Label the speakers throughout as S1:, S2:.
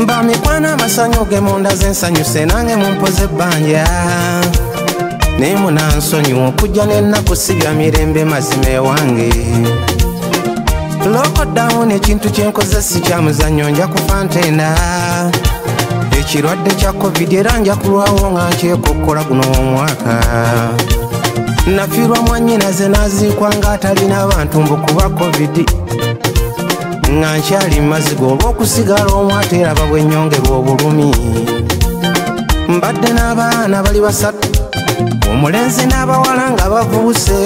S1: mba mikwana basanyuge munda zensanyuse nange mumpoze ebbanja naye munansonyiwa okujja n'ennaku sibya mirembe mazima ewange loko dawuni ekintu kyenkoze si kya muzannyo nja kufa ntenda ekirwadde kya covid era nja kulwawo nga nkyekokkola guno w'omwaka nafirwa mwannyinaze n'aziikwa nga atalina abantu mbukuba covidi nga nkyali mumazigo olw'okusigala omw ateera babwenyongerwa obulumi mbadde n'abaana bali basatu omulenzi n'abawala nga bavuuse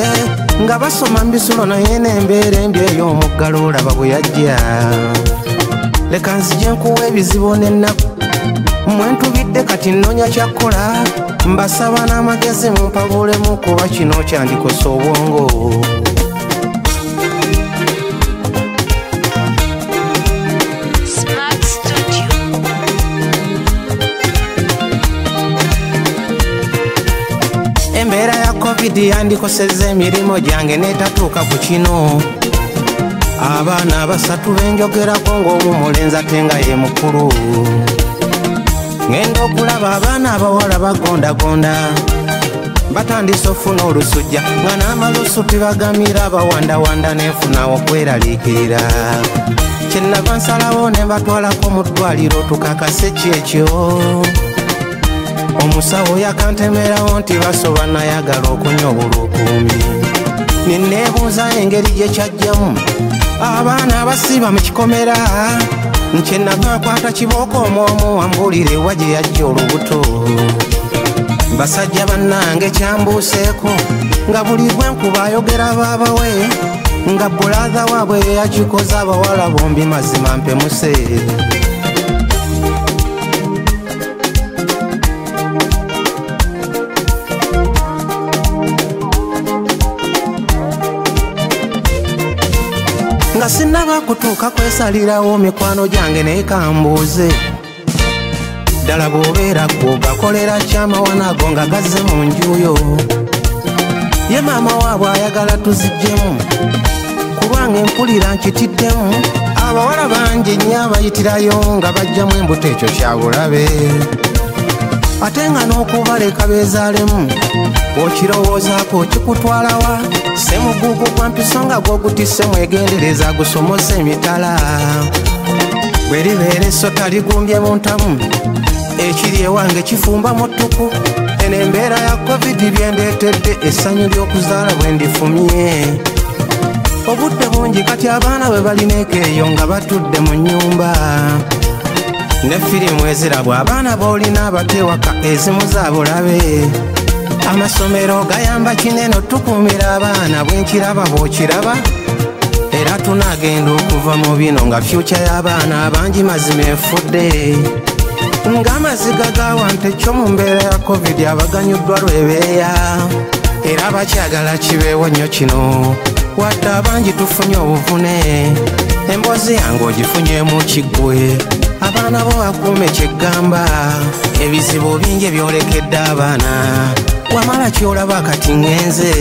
S1: nga basoma mbisulo naye n'embeera embi ey'omuggalo olaba bwe yajja leka nzije nkuwa ebizibu n'ennaku mwentubidde kati nnonya kyakkola mbasaba n'amagezi mumpabulemu kuba kino kyandikosa obwongo embeera ya covid yandikoseza emirimu gyange netatuuka ku kino abaana basatu benjogerako ng'omu mulenzi ate nga ye mukulu ngenda okulaba abaana abawala bagondagonda batandise ofuna olusujja nga n'amalusu tibagamira abawandawanda nefunawo okweraliikirira kyenava nsalawo ne batwalako mu ddwaliro tukakase kyekyo omusawo yakantemerawo nti basoba nayagala okunywa obulukumi nineebuuza engeri gyekyajjamu abaana basiba mu kikomera nkyenagakwata kibooka omwomuwambulire wa gye yajja olubuto basajja bannange kyambuuseeko nga buli bwe nkuba ayogera baabawe nga bulaza waabwe yeyakikoza abawala bombi mazima mpemuseere nga sinaba kutuuka kwesalirawo mikwano gyange neekambuuze ddala bw'obeera kugakolera kyamawana ago nga gazze mu njuyo ye maama waabwe ayagala tuzijjemu kulwanga empulira nkitiddemu abawala bangi nnyo abayitirayo nga bajjamu embuto ekyo kyabulabe ate nga n'okubaleka bezaalemu okirowoozaako okikutwalawa semugugu gwa mpiso nga gwogutise mwegendereza gusomosa emitala bwe libeera esota ligumbye mu ntamu ekiri ewange kifumba mu ttuku eno embeera ya kovidi byendeetedde essanyu ly'okuzaala bwe ndifumye obudde bungi kati abaana bwe balina ekeeyo nga batudde mu nnyumba ne firimu ezirabw abaana boolina abatewaka ezimu zabulabe amasomero gayamba kineno tukumira abaana bwenkiraba bwokiraba era tunagenda okuva mu bino nga fyukya y'abaana abangi mazima enfudde ng'amaziga ga wante ekyo mu mbeera ya covid abaganyuddwa lwebeeya era bakyagala kibeewo nnyo kino wadde abangi tufunye obuvune emboozi yange ogifunyemu kiggwe abaana bo bakuume kyeggamba ebizibu bingi ebyolekedde abaana wamala kyolaba kati ngenze